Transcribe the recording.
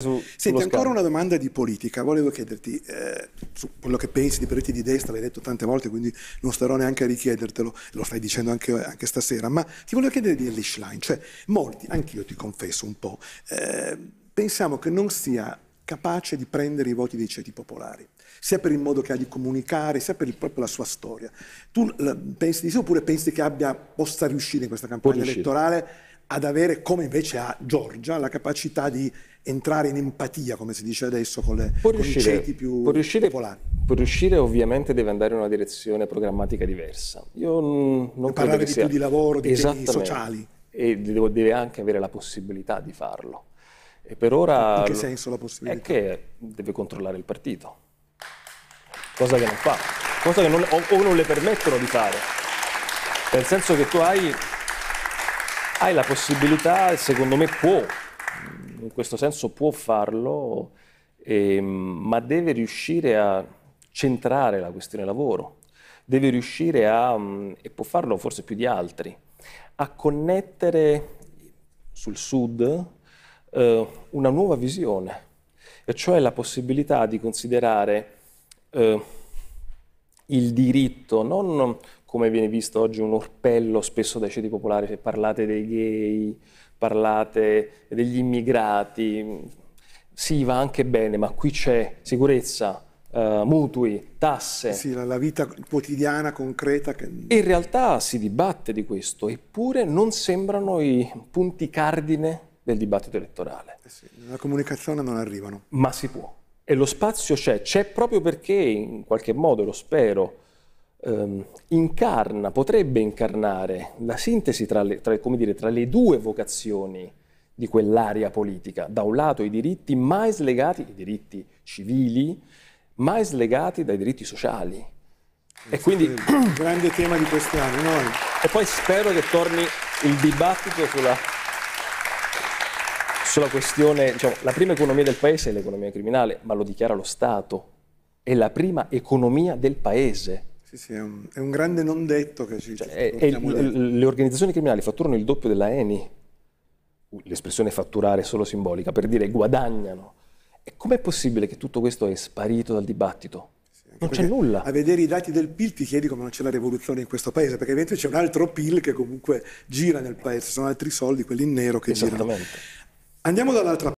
su, Senti, ancora scambio. una domanda di politica. Volevo chiederti eh, su quello che pensi di partiti di destra, l'hai detto tante volte, quindi non starò neanche a richiedertelo, lo stai dicendo anche, anche stasera, ma ti volevo chiedere di Ellie Schlein. Cioè, molti, anch'io ti confesso un po', eh, pensiamo che non sia capace di prendere i voti dei ceti popolari, sia per il modo che ha di comunicare, sia per il, proprio la sua storia. Tu pensi di sì oppure pensi che abbia, possa riuscire in questa campagna elettorale ad avere, come invece ha Giorgia, la capacità di entrare in empatia, come si dice adesso, con, le, Può con i riuscire, ceti più può riuscire- popolari? può riuscire, ovviamente deve andare in una direzione programmatica diversa. Io non parlare di sia... più di lavoro, di temi sociali. E deve anche avere la possibilità di farlo. E per ora... In che senso la possibilità? È che deve controllare il partito. Cosa che non fa. Cosa che non, o, o non le permettono di fare. Nel senso che tu hai, hai la possibilità, secondo me può, in questo senso può farlo, ehm, ma deve riuscire a centrare la questione lavoro, deve riuscire a, mm, e può farlo forse più di altri, a connettere sul sud eh, una nuova visione, e cioè la possibilità di considerare eh, il diritto non come viene visto oggi un orpello spesso dai ceti popolari, se parlate dei gay, parlate degli immigrati, sì va anche bene, ma qui c'è sicurezza, eh, mutui, tasse. Sì, la, la vita quotidiana, concreta. Che... In realtà si dibatte di questo, eppure non sembrano i punti cardine del dibattito elettorale. eh sì, nella comunicazione non arrivano. Ma si può. E lo spazio c'è, c'è proprio perché in qualche modo, lo spero, ehm, incarna, potrebbe incarnare la sintesi tra le, tra- come dire, tra le due vocazioni di quell'area politica. Da un lato i diritti mai slegati, i diritti civili, mai slegati dai diritti sociali. E quindi Il grande tema di questi anni. no? e poi spero che torni il dibattito sulla, sulla questione, diciamo, la prima economia del paese è l'economia criminale, ma lo dichiara lo Stato. È la prima economia del paese. Sì, sì, è un, è un grande non detto che ci, ci Cioè, è- è- le organizzazioni criminali fatturano il doppio della Eni. L'espressione fatturare è solo simbolica, per dire guadagnano. E com'è possibile che tutto questo è sparito dal dibattito? Non c'è nulla. A vedere i dati del PIL ti chiedi come non c'è la rivoluzione in questo paese, perché evidentemente c'è un altro PIL che comunque gira nel paese, sono altri soldi, quelli in nero che girano. Esattamente. Andiamo dall'altra